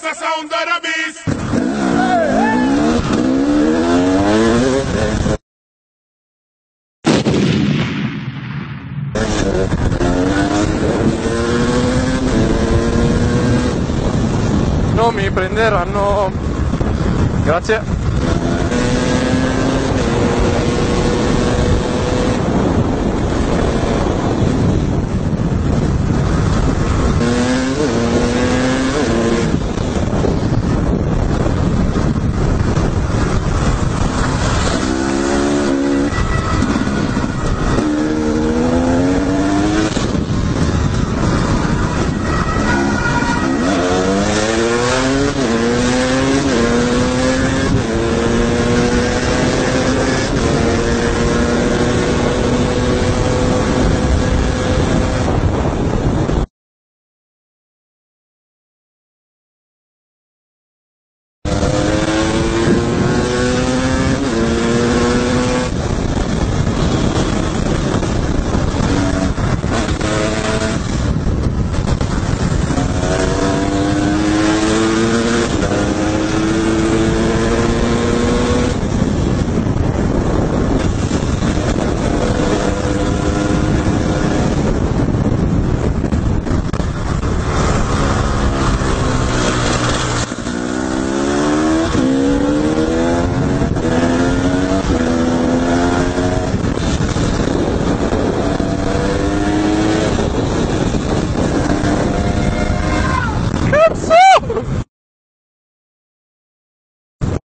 sounds of the beast. Non mi prenderanno. Grazie.